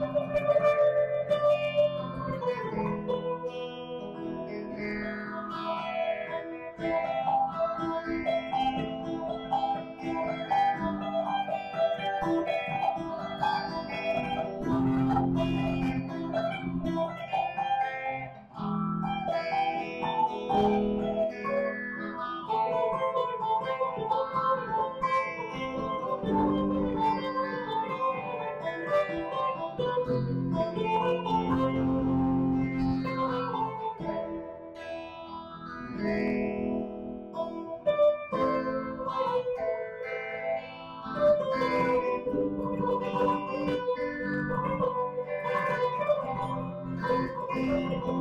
Thank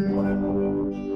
Whatever.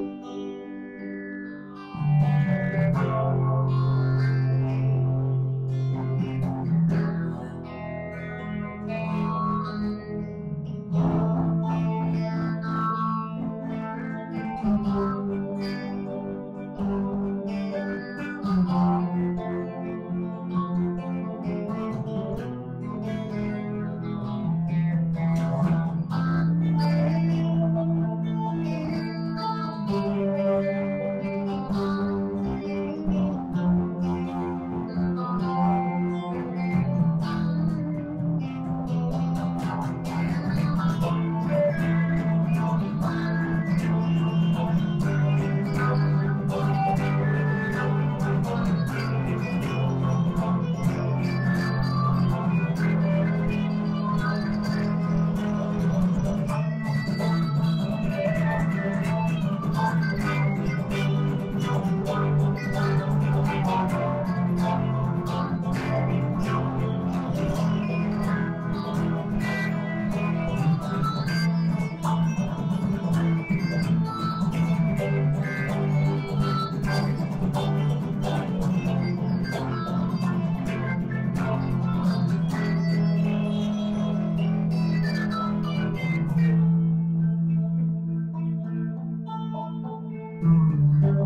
Mm-hmm.